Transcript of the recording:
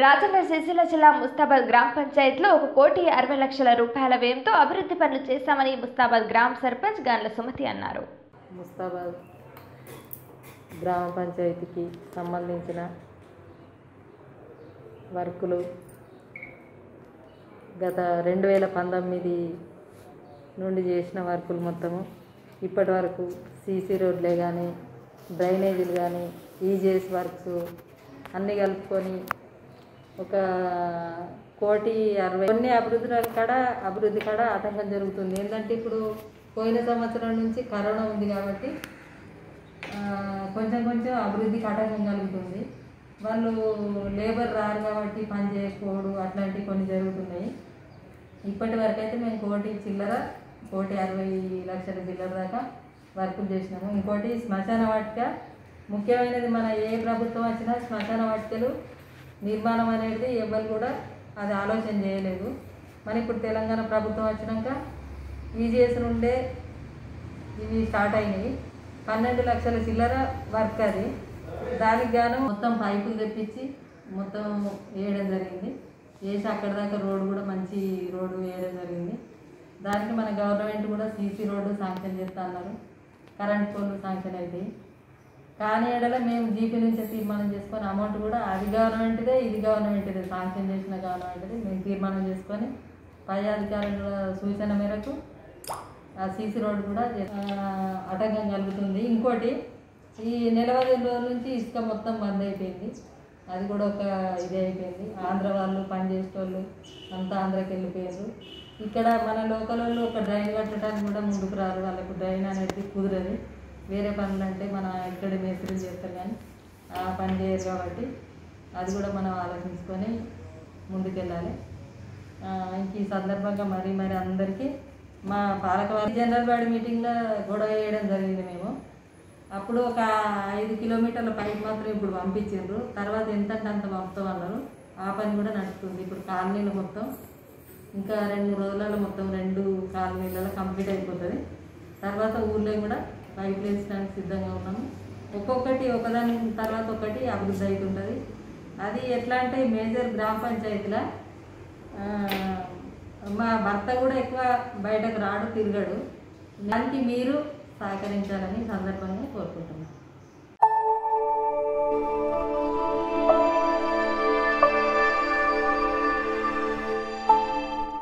రాజన్న సిరిసిల్ల జిల్లా ముస్తాబాద్ గ్రామ పంచాయతీలో ఒక కోటి అరవై లక్షల రూపాయల వ్యయంతో అభివృద్ధి పనులు చేశామని ముస్తాబాద్ గ్రామ సర్పంచ్ గాన్ల సుమతి అన్నారు. ముస్తాబాద్ గ్రామ పంచాయతీకి సంబంధించిన వర్కులు గత రెండు వేల పంతొమ్మిది నుండి చేసిన వర్కులు మొత్తము. ఇప్పటి వరకు సీసీ రోడ్లే కానీ డ్రైనేజీలు కానీ ఈజీఎస్ వర్క్స్ అన్నీ కలుపుకొని ఒక కోటి అరవై కొన్ని అభివృద్ధి కాడ అభివృద్ధి కాడ ఆటంకం జరుగుతుంది. ఏంటంటే ఇప్పుడు పోయిన సంవత్సరం నుంచి కరోనా ఉంది కాబట్టి కొంచెం కొంచెం అభివృద్ధికి ఆటంకం కలుగుతుంది. వాళ్ళు లేబర్ రారు కాబట్టి పని చేయకపోవడం అట్లాంటివి కొన్ని జరుగుతున్నాయి. ఇప్పటి వరకు అయితే మేము కోటి చిల్లర కోటి అరవై లక్షల చిల్లర దాకా వర్కులు చేసినాము. ఇంకోటి శ్మశాన వాటిక. ముఖ్యమైనది మన ఏ ప్రభుత్వం వచ్చినా శ్మశాన వాటికలు నిర్మాణం అనేది ఎవరు కూడా అది ఆలోచన చేయలేదు. మరి ఇప్పుడు తెలంగాణ ప్రభుత్వం వచ్చినాక ఈజీఎస్ నుండే ఇవి స్టార్ట్ అయినాయి. పన్నెండు లక్షల చిల్లర వర్క్ అది. దానికి గాను మొత్తం పైపులు తెప్పించి మొత్తం వేయడం జరిగింది. వేసి అక్కడ దాకా రోడ్డు కూడా మంచి రోడ్డు వేయడం జరిగింది. దానికి మన గవర్నమెంట్ కూడా సీసీ రోడ్డు శాంక్షన్ చేస్తా అన్నారు. కరెంట్ పోల్లు శాంక్షన్ అవుతాయి కానీ ఎడల మేము జీపీ నుంచే తీర్మానం చేసుకొని అమౌంట్ కూడా అది గవర్నమెంట్దే ఇది గవర్నమెంట్దే శాంక్షన్ చేసిన గవర్నమెంట్దే మేము తీర్మానం చేసుకొని పై అధికారుల సూచన మేరకు ఆ సీసీ రోడ్ కూడా ఆటంకం కలుగుతుంది. ఇంకోటి ఈ నెలవది రోజుల నుంచి ఇసుక మొత్తం బంద్ అయిపోయింది. అది కూడా ఒక ఇది అయిపోయింది. ఆంధ్ర వాళ్ళు పని చేసేటోళ్ళు అంతా ఆంధ్రాకి వెళ్ళిపోయారు. ఇక్కడ మన లోకల్ వాళ్ళు ఒక డ్రైన్ కట్టడానికి కూడా ముందుకు రారు. వాళ్ళకు డ్రైన్ అనేది కుదరదు. వేరే పనులు అంటే మన ఇక్కడ మేస్త్రీలు చేస్తారు కానీ ఆ పని చేయరు కాబట్టి అది కూడా మనం ఆలోచించుకొని ముందుకెళ్ళాలి. ఇంక ఈ సందర్భంగా మరి మరి అందరికీ మా పాలకవారి జనరల్ బాడీ మీటింగ్లో గొడవ వేయడం జరిగింది మేము. అప్పుడు ఒక ఐదు కిలోమీటర్ల పైకి మాత్రం ఇప్పుడు పంపించారు తర్వాత ఎంత అంటే అంత పంపుతాం అన్నారు. ఆ పని కూడా నడుస్తుంది. ఇప్పుడు కాలనీలు మొత్తం ఇంకా రెండు మూడు రోజులలో మొత్తం రెండు కాలనీలలో కంప్లీట్ అయిపోతుంది. తర్వాత ఊళ్ళో కూడా పైపులు వేసడానికి సిద్ధంగా ఉన్నాము. ఒక్కొక్కటి ఒకదాని తర్వాత ఒకటి అభివృద్ధి అవుతుంటుంది. అది ఎట్లా అంటే మేజర్ గ్రామ పంచాయతీలో మా భర్త కూడా ఎక్కువ బయటకు రాడు తిరగడు. దానికి మీరు సహకరించాలని సందర్భంగా కోరుకుంటున్నాను.